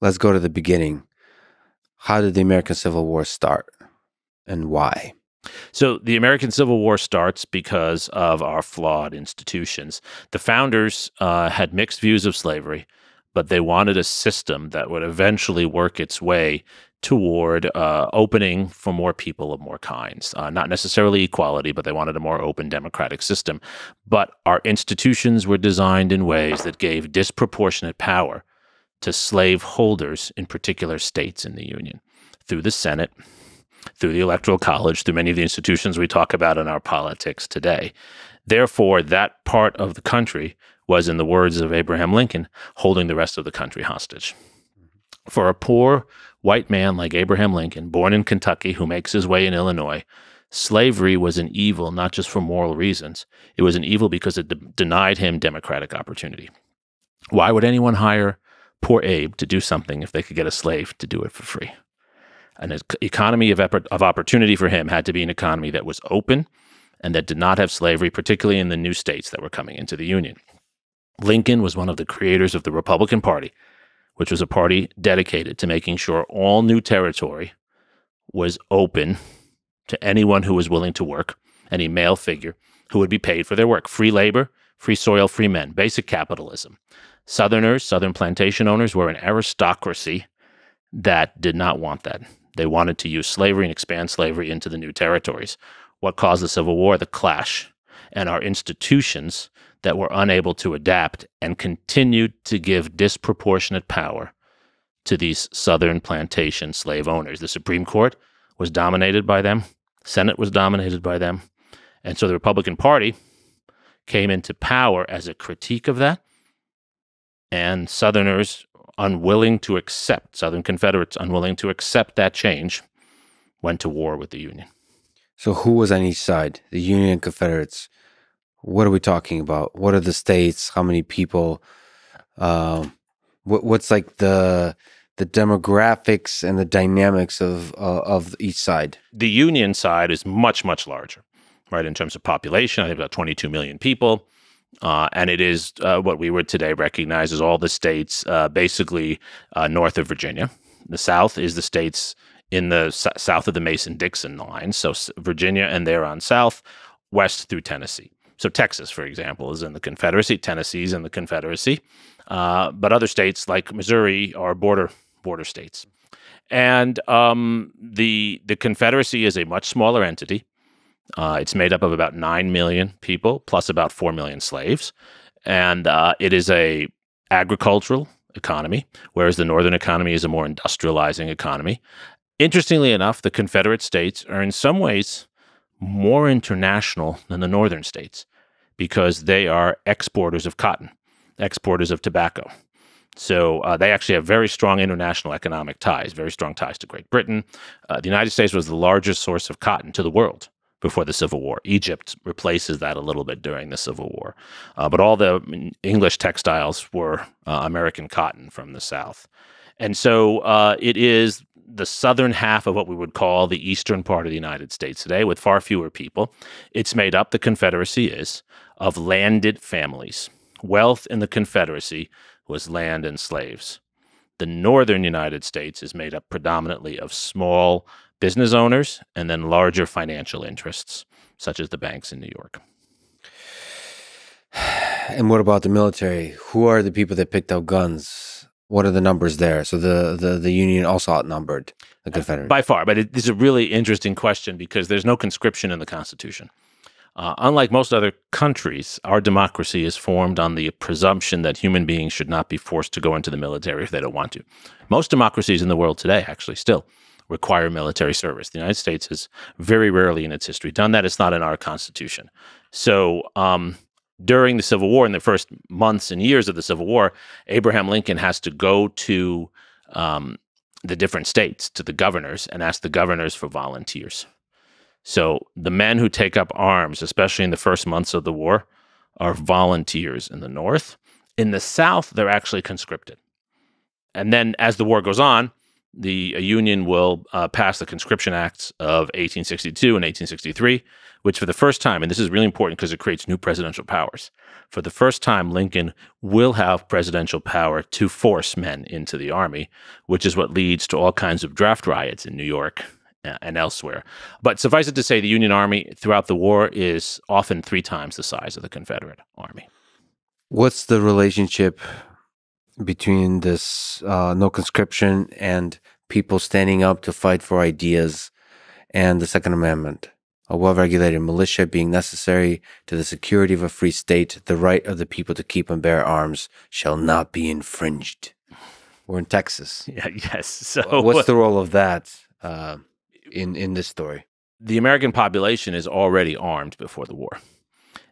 let's go to the beginning. How did the American Civil War start and why? So the American Civil War starts because of our flawed institutions. The founders uh, had mixed views of slavery, but they wanted a system that would eventually work its way toward uh, opening for more people of more kinds. Uh, not necessarily equality, but they wanted a more open democratic system. But our institutions were designed in ways that gave disproportionate power to slave holders in particular states in the Union through the Senate, through the Electoral College, through many of the institutions we talk about in our politics today. Therefore, that part of the country was, in the words of Abraham Lincoln, holding the rest of the country hostage. For a poor white man like Abraham Lincoln, born in Kentucky, who makes his way in Illinois, slavery was an evil not just for moral reasons, it was an evil because it de- denied him democratic opportunity. Why would anyone hire poor Abe to do something if they could get a slave to do it for free? An economy of, of opportunity for him had to be an economy that was open and that did not have slavery, particularly in the new states that were coming into the Union. Lincoln was one of the creators of the Republican Party, which was a party dedicated to making sure all new territory was open to anyone who was willing to work, any male figure who would be paid for their work. Free labor, free soil, free men, basic capitalism. Southerners, Southern plantation owners, were an aristocracy that did not want that. They wanted to use slavery and expand slavery into the new territories. What caused the Civil War? The clash. And our institutions that were unable to adapt and continued to give disproportionate power to these Southern plantation slave owners. The Supreme Court was dominated by them, Senate was dominated by them. And so the Republican Party came into power as a critique of that. And Southerners, unwilling to accept, Southern Confederates, unwilling to accept that change, went to war with the Union. So, who was on each side? The Union and Confederates what are we talking about? What are the states? How many people? Um, what, what's like the the demographics and the dynamics of uh, of each side? The Union side is much much larger, right? In terms of population, I think about 22 million people. Uh, and it is uh, what we would today recognize as all the states uh, basically uh, north of Virginia. The South is the states in the s- south of the Mason Dixon line. So Virginia and there on south, west through Tennessee. So Texas, for example, is in the Confederacy. Tennessee's in the Confederacy, uh, but other states like Missouri are border border states. And um, the the Confederacy is a much smaller entity. Uh, it's made up of about nine million people plus about four million slaves, and uh, it is a agricultural economy, whereas the northern economy is a more industrializing economy. Interestingly enough, the Confederate states are in some ways more international than the northern states because they are exporters of cotton, exporters of tobacco. So uh, they actually have very strong international economic ties, very strong ties to Great Britain. Uh, the United States was the largest source of cotton to the world before the Civil War. Egypt replaces that a little bit during the Civil War. Uh, but all the mm, English textiles were uh, American cotton from the South. And so uh, it is the southern half of what we would call the eastern part of the United States today, with far fewer people. It's made up, the Confederacy is, of landed families. Wealth in the Confederacy was land and slaves. The northern United States is made up predominantly of small business owners and then larger financial interests, such as the banks in New York. And what about the military? Who are the people that picked up guns? What are the numbers there? So the the, the Union also outnumbered the Confederate by far. But it is a really interesting question because there's no conscription in the Constitution. Uh, unlike most other countries, our democracy is formed on the presumption that human beings should not be forced to go into the military if they don't want to. Most democracies in the world today, actually, still require military service. The United States has very rarely in its history done that. It's not in our Constitution. So, um, during the Civil War, in the first months and years of the Civil War, Abraham Lincoln has to go to um, the different states, to the governors, and ask the governors for volunteers. So the men who take up arms, especially in the first months of the war, are volunteers in the North. In the South, they're actually conscripted. And then as the war goes on, the Union will uh, pass the Conscription Acts of 1862 and 1863, which for the first time, and this is really important because it creates new presidential powers. For the first time, Lincoln will have presidential power to force men into the army, which is what leads to all kinds of draft riots in New York uh, and elsewhere. But suffice it to say, the Union Army throughout the war is often three times the size of the Confederate Army. What's the relationship between this uh, no conscription and people standing up to fight for ideas and the Second Amendment? A well regulated militia being necessary to the security of a free state, the right of the people to keep and bear arms shall not be infringed. We're in Texas. Yeah, yes. So, what's the role of that uh, in, in this story? The American population is already armed before the war.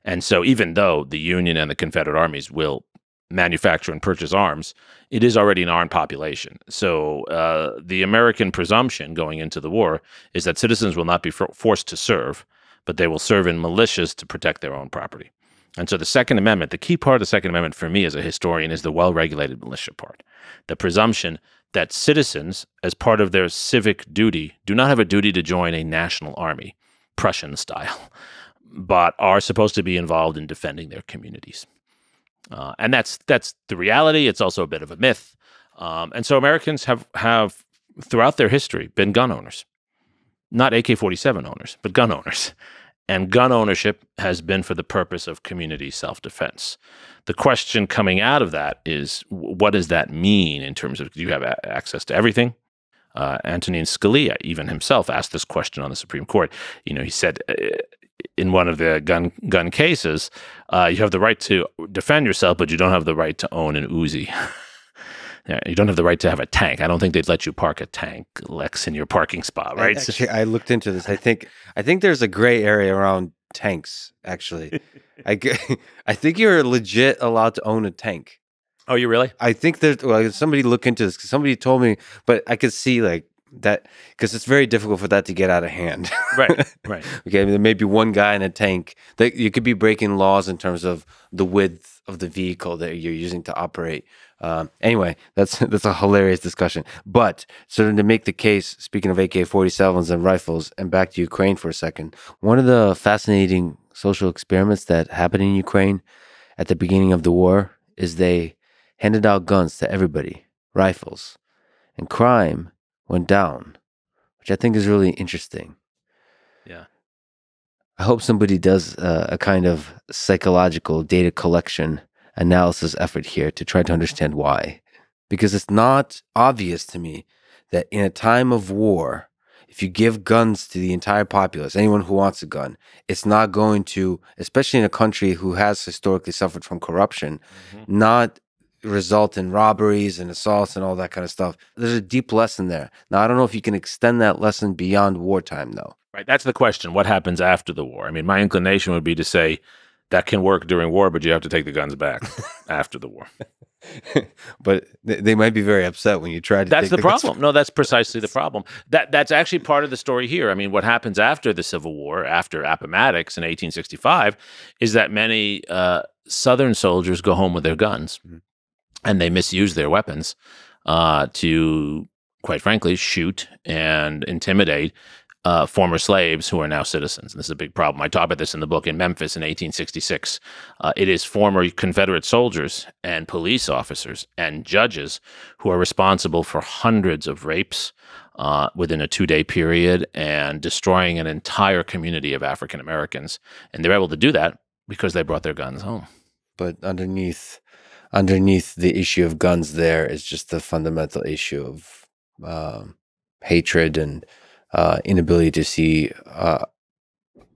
And so, even though the Union and the Confederate armies will manufacture and purchase arms, it is already an armed population. So, uh, the American presumption going into the war is that citizens will not be for- forced to serve, but they will serve in militias to protect their own property. And so, the Second Amendment, the key part of the Second Amendment for me as a historian is the well regulated militia part. The presumption that citizens, as part of their civic duty, do not have a duty to join a national army, Prussian style but are supposed to be involved in defending their communities. Uh, and that's that's the reality. It's also a bit of a myth. Um, and so Americans have have throughout their history been gun owners, not AK-47 owners, but gun owners. And gun ownership has been for the purpose of community self-defense. The question coming out of that is, what does that mean in terms of do you have access to everything? Uh, Antonin Scalia, even himself, asked this question on the Supreme Court. You know, he said, uh, in one of the gun gun cases, uh, you have the right to defend yourself, but you don't have the right to own an Uzi. yeah, you don't have the right to have a tank. I don't think they'd let you park a tank, Lex, in your parking spot, right? Actually, I looked into this. I think I think there's a gray area around tanks. Actually, I I think you're legit allowed to own a tank. Oh, you really? I think there's well, somebody look into this because somebody told me, but I could see like that because it's very difficult for that to get out of hand. right, right. okay, there may be one guy in a tank that you could be breaking laws in terms of the width of the vehicle that you're using to operate. Um, anyway, that's that's a hilarious discussion. But so to make the case, speaking of AK-47s and rifles, and back to Ukraine for a second, one of the fascinating social experiments that happened in Ukraine at the beginning of the war is they handed out guns to everybody, rifles, and crime went down, which I think is really interesting. Yeah. I hope somebody does uh, a kind of psychological data collection analysis effort here to try to understand why. Because it's not obvious to me that in a time of war, if you give guns to the entire populace, anyone who wants a gun, it's not going to, especially in a country who has historically suffered from corruption, mm-hmm. not result in robberies and assaults and all that kind of stuff. There's a deep lesson there. Now, I don't know if you can extend that lesson beyond wartime, though. Right. That's the question. What happens after the war? I mean, my inclination would be to say that can work during war, but you have to take the guns back after the war. but they might be very upset when you try to. That's the, the problem. no, that's precisely the problem. That that's actually part of the story here. I mean, what happens after the Civil War, after Appomattox in 1865, is that many uh, Southern soldiers go home with their guns. Mm-hmm and they misuse their weapons uh, to, quite frankly, shoot and intimidate uh, former slaves who are now citizens. And this is a big problem. I talk about this in the book in Memphis in 1866. Uh, it is former Confederate soldiers and police officers and judges who are responsible for hundreds of rapes uh, within a two day period and destroying an entire community of African Americans. And they're able to do that because they brought their guns home. But underneath underneath the issue of guns there is just the fundamental issue of um, hatred and uh, inability to see uh,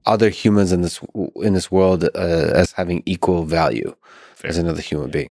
other humans in this in this world uh, as having equal value Fair. as another human being.